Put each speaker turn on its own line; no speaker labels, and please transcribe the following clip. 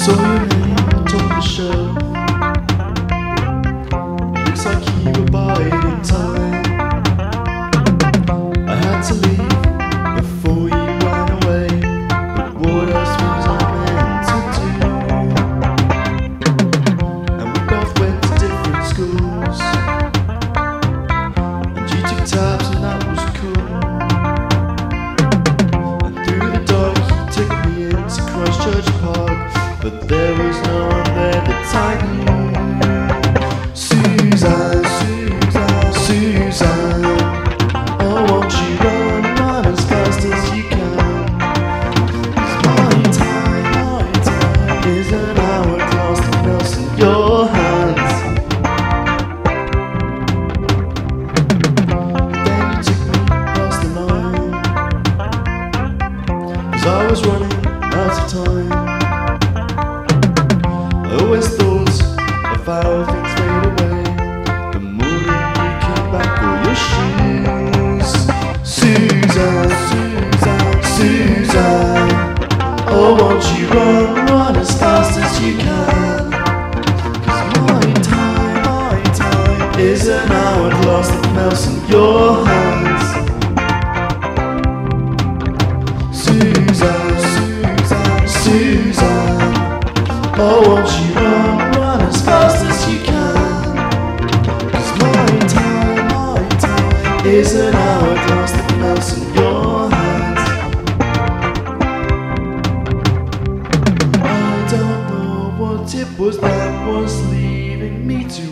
saw your hand on the shelf. Looks like you were buying in time. I had to leave before you ran away, but what else? but there was no one there to tighten. Susan, Susan, Susan, oh won't you run, as fast as you my time, my time is an hour your hands. Then you took me past the I was running out of time. Always thought of how things fade away. The morning you came back for your shoes. Susan, Susan, Susan. Oh, won't you run, run as fast as you can? Cause my time, my time is an hourglass that melts in your hands. Oh, won't you run, run as fast as you can? Cause my time, my time is an hourglass that melts in your hands. I don't know what it was that was leaving me to